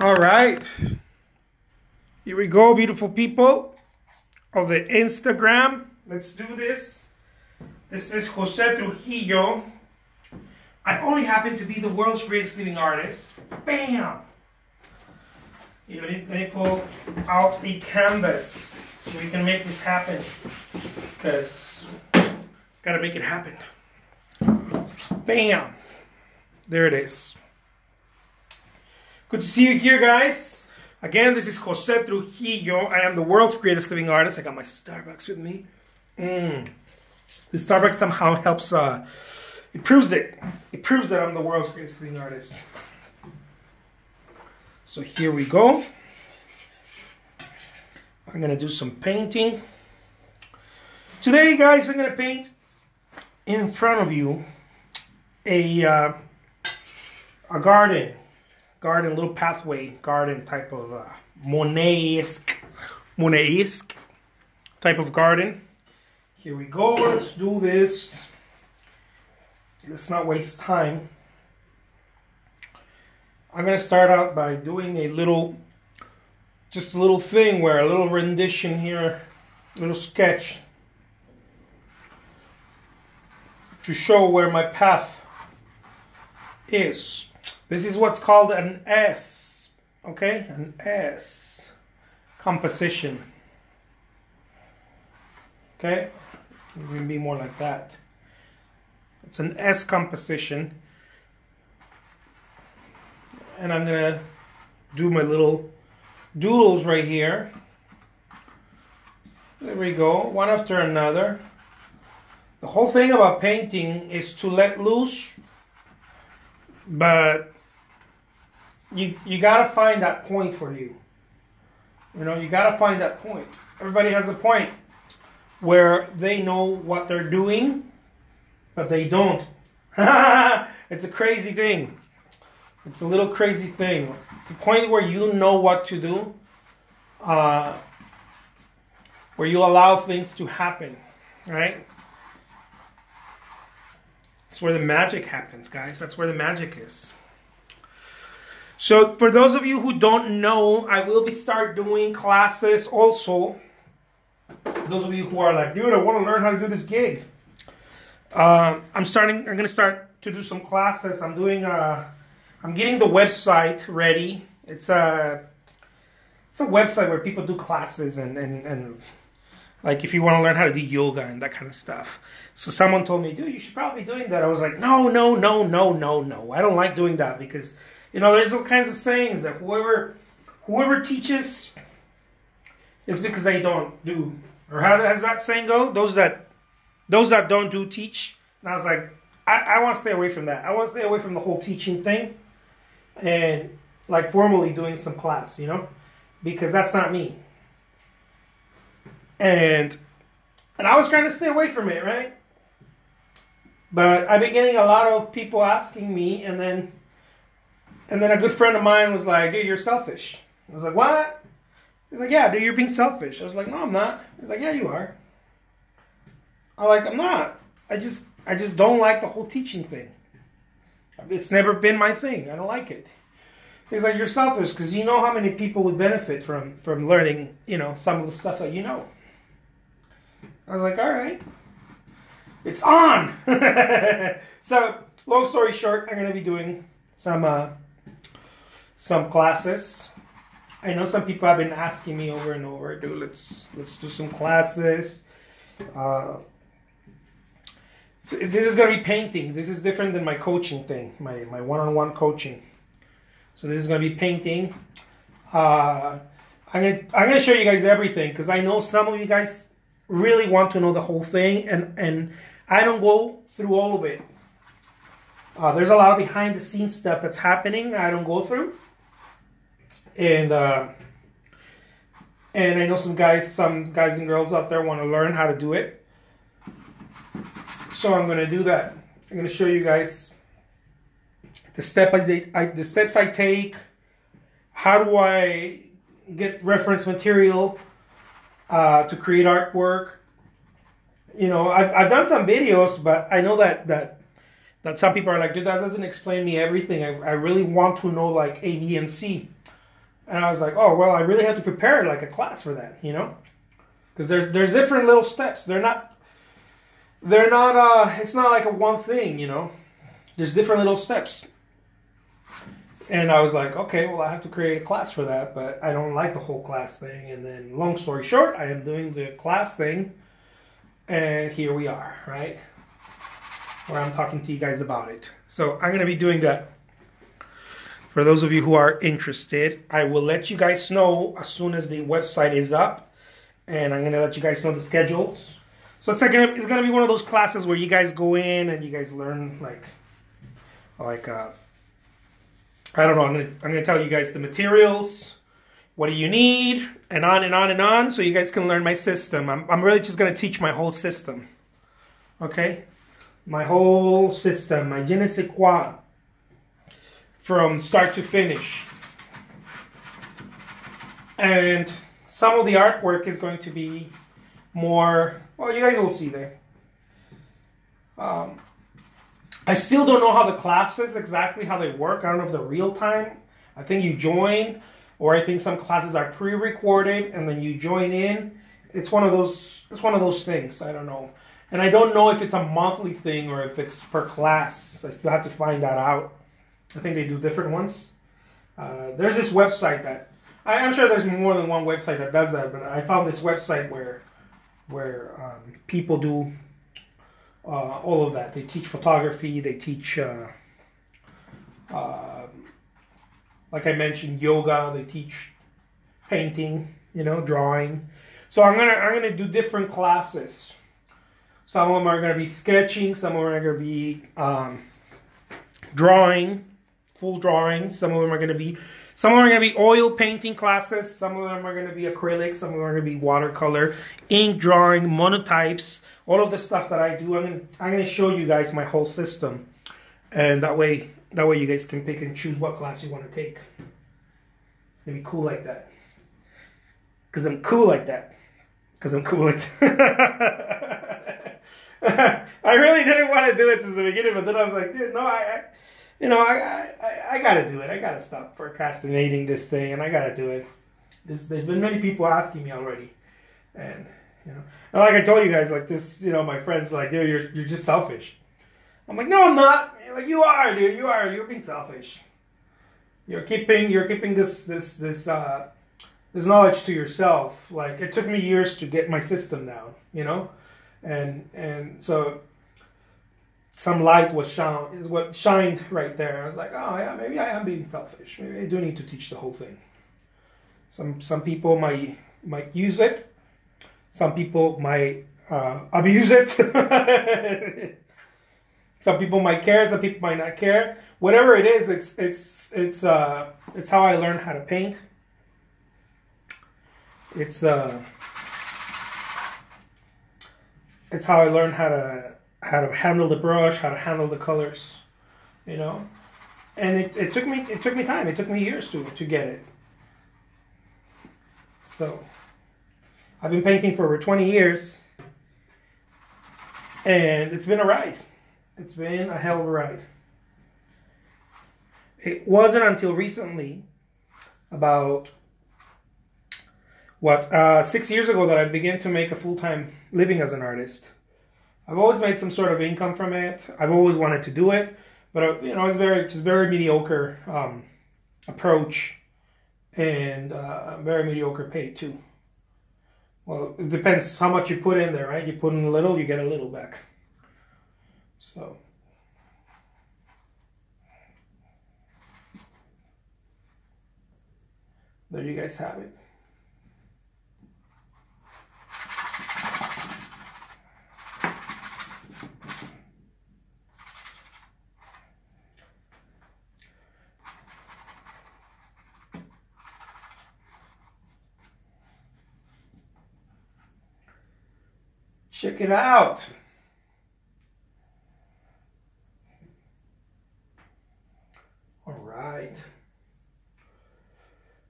All right. Here we go, beautiful people of the Instagram. Let's do this. This is Jose Trujillo. I only happen to be the world's greatest living artist. Bam! You know, let me pull out the canvas so we can make this happen. Because gotta make it happen. Bam! There it is. Good to see you here, guys. Again, this is Jose Trujillo. I am the world's greatest living artist. I got my Starbucks with me. Mm. The Starbucks somehow helps, uh, it proves it. It proves that I'm the world's greatest living artist. So here we go. I'm gonna do some painting. Today, guys, I'm gonna paint in front of you a, uh, a garden garden, little pathway garden type of uh, Monet-esque, Monet-esque type of garden. Here we go. Let's do this. Let's not waste time. I'm going to start out by doing a little, just a little thing where a little rendition here, a little sketch to show where my path is. This is what's called an S, okay? An S composition. Okay? It can be more like that. It's an S composition. And I'm going to do my little doodles right here. There we go, one after another. The whole thing about painting is to let loose, but you you gotta find that point for you. You know, you gotta find that point. Everybody has a point where they know what they're doing, but they don't. it's a crazy thing. It's a little crazy thing. It's a point where you know what to do, uh, where you allow things to happen, right? It's where the magic happens, guys. That's where the magic is. So for those of you who don't know, I will be start doing classes also. Those of you who are like, dude, I want to learn how to do this gig. Uh, I'm starting. I'm gonna start to do some classes. I'm doing. Uh, I'm getting the website ready. It's a. It's a website where people do classes and and and like if you want to learn how to do yoga and that kind of stuff. So someone told me, dude, you should probably be doing that. I was like, no, no, no, no, no, no. I don't like doing that because you know, there's all kinds of sayings that whoever whoever teaches is because they don't do. Or how does that saying go? Those that those that don't do teach. And I was like, I, I want to stay away from that. I want to stay away from the whole teaching thing and like formally doing some class, you know? Because that's not me. And and I was trying to stay away from it, right? But I've been getting a lot of people asking me and then and then a good friend of mine was like, dude, you're selfish. I was like, what? He's like, yeah, dude, you're being selfish. I was like, no, I'm not. He's like, yeah, you are. I'm like, I'm not. I just, I just don't like the whole teaching thing. It's never been my thing. I don't like it. He's like, you're selfish because you know how many people would benefit from from learning, you know, some of the stuff that you know. I was like, all right, it's on. so, long story short, I'm gonna be doing some uh, some classes. I know some people have been asking me over and over, dude, let's let's do some classes. Uh, so this is gonna be painting. This is different than my coaching thing, my my one-on-one coaching. So this is gonna be painting. Uh, I'm gonna I'm gonna show you guys everything because I know some of you guys really want to know the whole thing, and and I don't go through all of it. Uh, there's a lot of behind the scenes stuff that's happening. I don't go through and uh, and I know some guys, some guys and girls out there want to learn how to do it. So I'm going to do that. I'm to show you guys the step I, I the steps I take. How do I get reference material uh, to create artwork? You know, I've, I've done some videos, but I know that that that some people are like, dude, that doesn't explain me everything. I, I really want to know like A, B, and C. And I was like, oh, well, I really have to prepare like a class for that, you know? Because there's, there's different little steps. They're not, they're not, uh, it's not like a one thing, you know? There's different little steps. And I was like, okay, well, I have to create a class for that, but I don't like the whole class thing. And then, long story short, I am doing the class thing, and here we are, right? Where I'm talking to you guys about it. So I'm going to be doing that. For those of you who are interested, I will let you guys know as soon as the website is up, and I'm going to let you guys know the schedules. So it's like gonna, it's going to be one of those classes where you guys go in and you guys learn like like uh, I don't know. I'm gonna, tell you guys the materials, what do you need, and on and on and on, so you guys can learn my system. I'm, I'm really just gonna teach my whole system. Okay, my whole system, my je ne sais quoi, from start to finish. And some of the artwork is going to be more. Well, you guys will see there. Um, I still don't know how the classes exactly how they work. I don't know if they're real time. I think you join, or I think some classes are pre-recorded and then you join in. It's one of those. It's one of those things. I don't know, and I don't know if it's a monthly thing or if it's per class. I still have to find that out. I think they do different ones. Uh, there's this website that I, am sure there's more than one website that does that, but I found this website where where um, people do uh, all of that. They teach photography. They teach, uh, uh, like I mentioned, yoga. They teach painting. You know, drawing. So I'm gonna I'm gonna do different classes. Some of them are gonna be sketching. Some of them are gonna be um, drawing, full drawing. Some of them are gonna be some of them are going to be oil painting classes. Some of them are going to be acrylic. Some of them are going to be watercolor, ink drawing, monotypes, all of the stuff that I do, I'm gonna, I'm gonna show you guys my whole system, and that way, that way you guys can pick and choose what class you want to take. It's gonna be cool like that, cause I'm cool like that, cause I'm cool like that. I really didn't want to do it since the beginning, but then I was like, dude, no, I, I you know, I, I, I gotta do it. I gotta stop procrastinating this thing, and I gotta do it. This, there's been many people asking me already, and you know, and like I told you guys, like this, you know, my friends like, dude, you're you're just selfish. I'm like, no, I'm not. Like you are, dude. You are. You're being selfish. You're keeping you're keeping this this this uh this knowledge to yourself. Like it took me years to get my system down, you know, and and so some light was shone is what shined right there. I was like, oh yeah, maybe I am being selfish. Maybe I do need to teach the whole thing. Some some people might might use it some people might uh, abuse it. some people might care. Some people might not care. Whatever it is, it's it's it's uh, it's how I learned how to paint. It's uh, it's how I learned how to how to handle the brush, how to handle the colors, you know. And it, it took me it took me time. It took me years to to get it. So. I've been painting for over 20 years, and it's been a ride. It's been a hell of a ride. It wasn't until recently, about what uh, six years ago, that I began to make a full time living as an artist. I've always made some sort of income from it. I've always wanted to do it, but uh, you know, it's very just very mediocre um, approach, and uh, very mediocre pay too. Well, it depends how much you put in there, right? You put in a little, you get a little back. So. There you guys have it. Check it out. All right.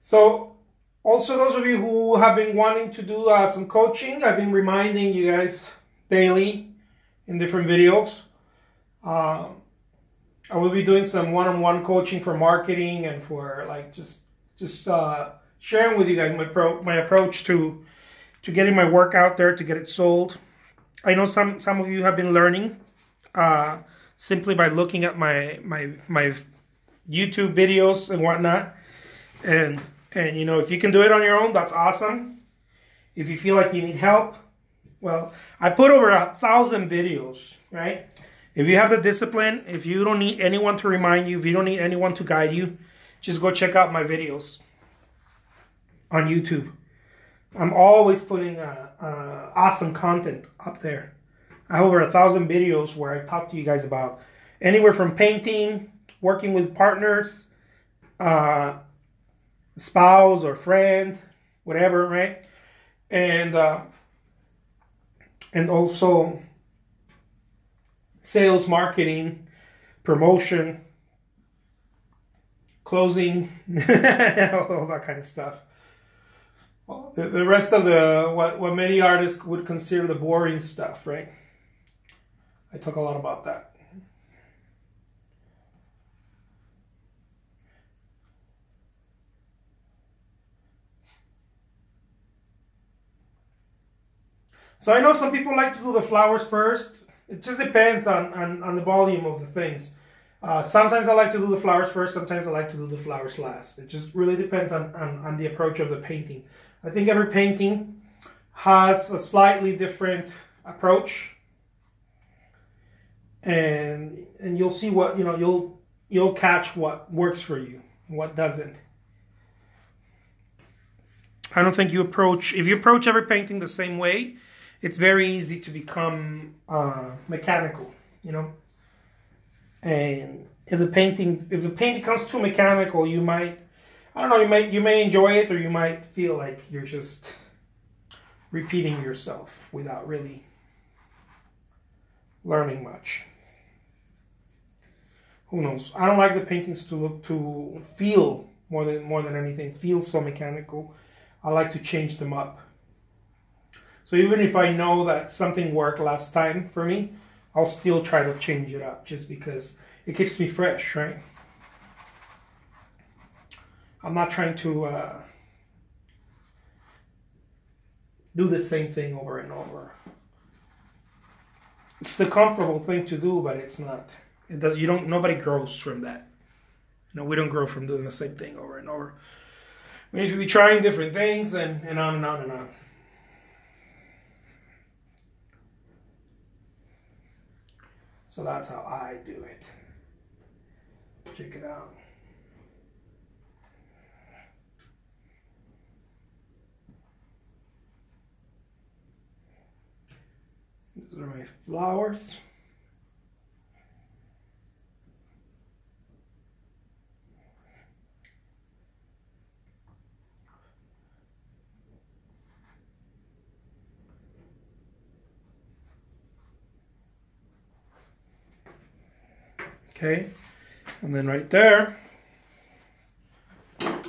So, also those of you who have been wanting to do uh, some coaching, I've been reminding you guys daily in different videos. Uh, I will be doing some one-on-one coaching for marketing and for like just just uh, sharing with you guys my pro my approach to to getting my work out there to get it sold. I know some some of you have been learning uh, simply by looking at my my my YouTube videos and whatnot, and and you know if you can do it on your own, that's awesome. If you feel like you need help, well, I put over a thousand videos, right? If you have the discipline, if you don't need anyone to remind you, if you don't need anyone to guide you, just go check out my videos on YouTube. I'm always putting uh, uh, awesome content up there. I have over a thousand videos where I talk to you guys about anywhere from painting, working with partners, uh, spouse or friend, whatever, right? And uh, and also sales, marketing, promotion, closing, all that kind of stuff. The, the rest of the what what many artists would consider the boring stuff, right? I talk a lot about that. So I know some people like to do the flowers first. It just depends on, on, on the volume of the things. Uh, sometimes I like to do the flowers first, sometimes I like to do the flowers last. It just really depends on, on, on the approach of the painting. I think every painting has a slightly different approach. And and you'll see what you know you'll you'll catch what works for you, what doesn't. I don't think you approach if you approach every painting the same way, it's very easy to become uh, mechanical, you know. And if the painting if the paint becomes too mechanical, you might I don't know, you may you may enjoy it or you might feel like you're just repeating yourself without really learning much. Who knows? I don't like the paintings to look to feel more than more than anything, feel so mechanical. I like to change them up. So even if I know that something worked last time for me, I'll still try to change it up just because it keeps me fresh, right? I'm not trying to uh, do the same thing over and over. It's the comfortable thing to do, but it's not. It does, you don't. Nobody grows from that. You know, we don't grow from doing the same thing over and over. We need to be trying different things and, and on and on and on. So that's how I do it. Check it out. These are my flowers. Okay, and then right there, I'm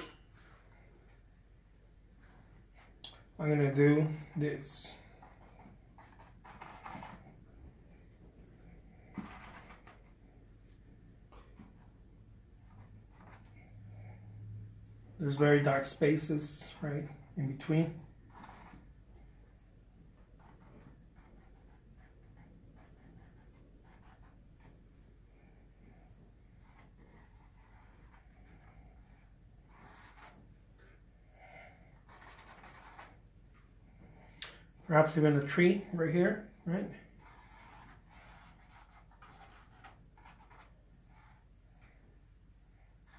gonna do this. There's very dark spaces, right, in between. Perhaps even a tree right here, right?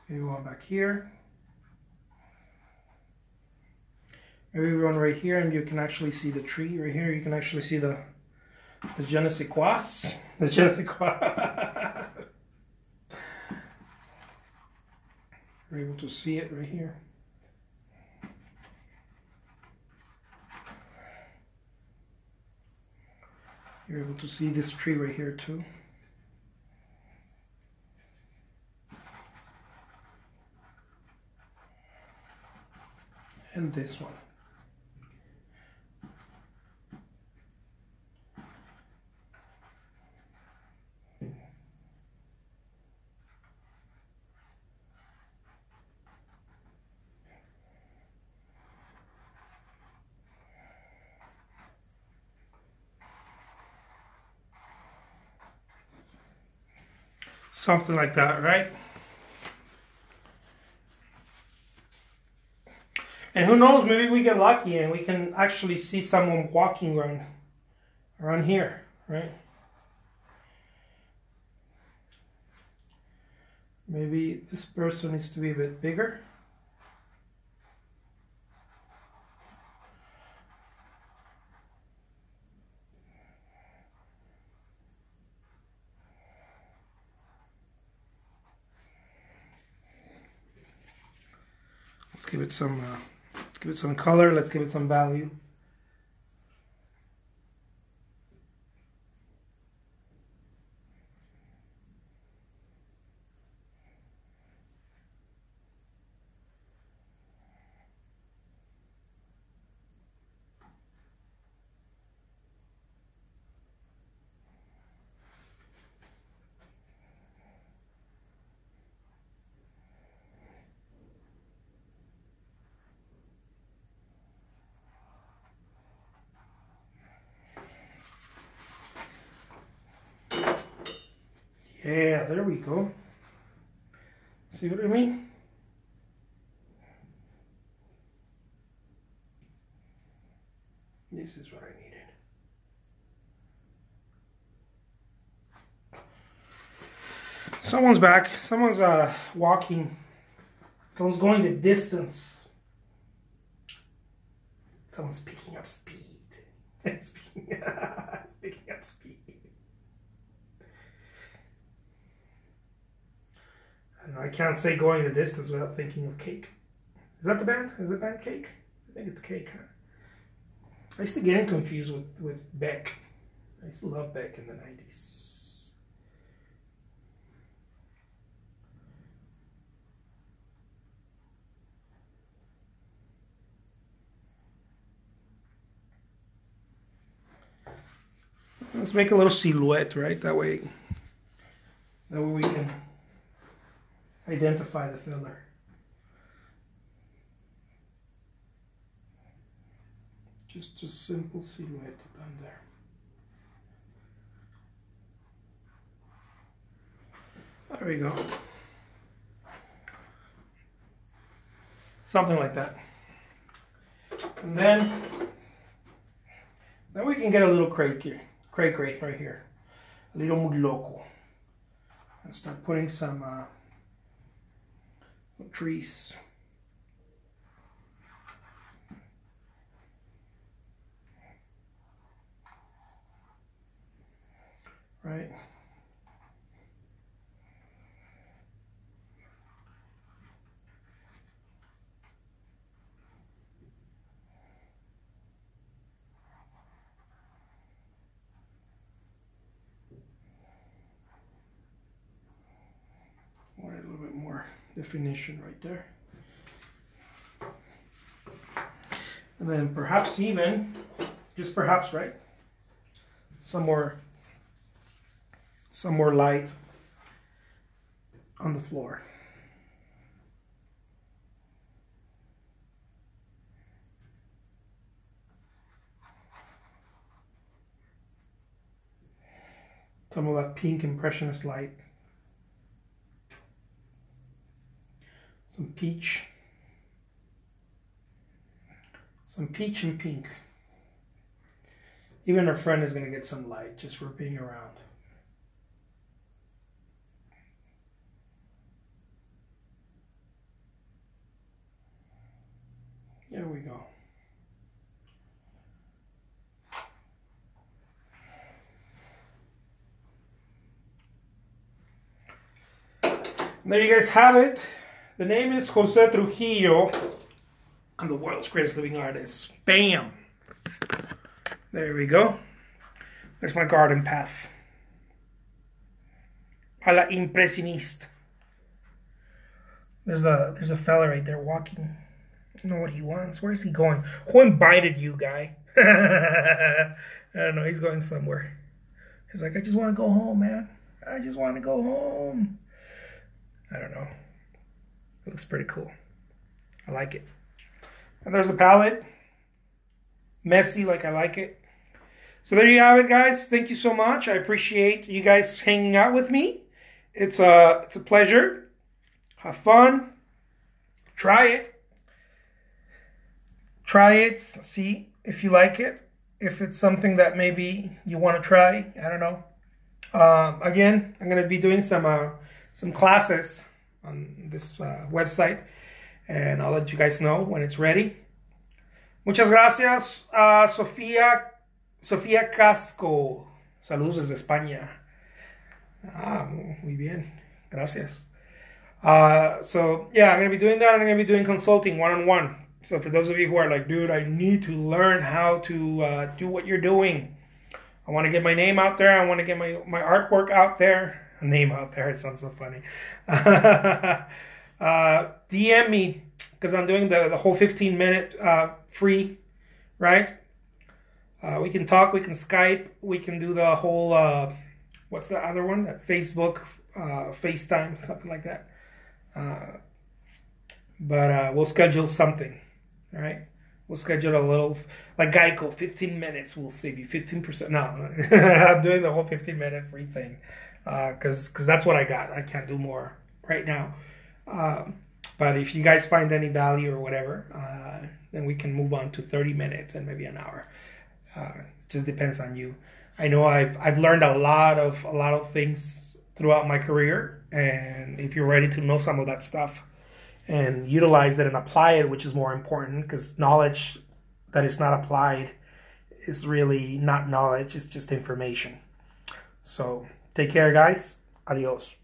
Maybe one back here. Maybe one right here and you can actually see the tree right here. You can actually see the the je ne sais quoi. The je ne sais quoi. You're able to see it right here. You're able to see this tree right here too. And this one. Something like that, right? And who knows, maybe we get lucky and we can actually see someone walking around, around here, right? Maybe this person needs to be a bit bigger. Let's give it some uh, give it some color, let's give it some value. Yeah, there we go. See what I mean? This is what I needed. Someone's back. Someone's uh, walking. Someone's going the distance. Someone's picking up speed. It's picking up speed. I can't say going the distance without thinking of cake. Is that the band? Is it band cake? I think it's cake. Huh? I used to get him confused with, with Beck. I used to love Beck in the 90s. Let's make a little silhouette, right? That way, that way we can identify the filler. Just a simple silhouette done there. There we go. Something like that. And then, then we can get a little crate here, crate right here, a little loco, and start putting some uh, trees. Right? Definition right there. And then perhaps even, just perhaps, right? Some more, some more light on the floor. Some of that pink impressionist light. Some peach, some peach and pink. Even our friend is going to get some light just for being around. There we go. there you guys have it. The name is Jose Trujillo. I'm the world's greatest living artist. Bam! There we go. There's my garden path. A la impressionist. There's a there's a fella right there walking. I don't know what he wants. Where is he going? Who invited you, guy? I don't know. He's going somewhere. He's like, I just want to go home, man. I just want to go home. I don't know. Looks pretty cool. I like it. And there's a palette. Messy like I like it. So there you have it, guys. Thank you so much. I appreciate you guys hanging out with me. It's a it's a pleasure. Have fun. Try it. Try it. See if you like it. If it's something that maybe you want to try. I don't know. Um, again, I'm gonna be doing some uh, some classes on this uh, website, and I'll let you guys know when it's ready. Muchas gracias, Sofía Sofía Casco. Saludos desde España. Ah, muy bien. Gracias. Uh, so yeah, I'm gonna be doing that. I'm gonna be doing consulting one on one. So for those of you who are like, dude, I need to learn how to uh, do what you're doing. I want to get my name out there. I want to get my my artwork out there. Name out there. It sounds so funny. uh, DM me because I'm doing the the whole 15 minute uh, free, right? Uh, we can talk. We can Skype. We can do the whole. Uh, what's the other one? That Facebook, uh, FaceTime, something like that. Uh, but uh, we'll schedule something. All right. We'll schedule a little, like Geico, 15 minutes. We'll save you 15%. No, I'm doing the whole 15 minute free thing because uh, because that's what I got. I can't do more right now. Um, but if you guys find any value or whatever, uh, then we can move on to 30 minutes and maybe an hour. Uh, it just depends on you. I know I've I've learned a lot of a lot of things throughout my career, and if you're ready to know some of that stuff, and utilize it and apply it, which is more important because knowledge that is not applied is really not knowledge, it's just information. So take care, guys. Adios.